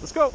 Let's go.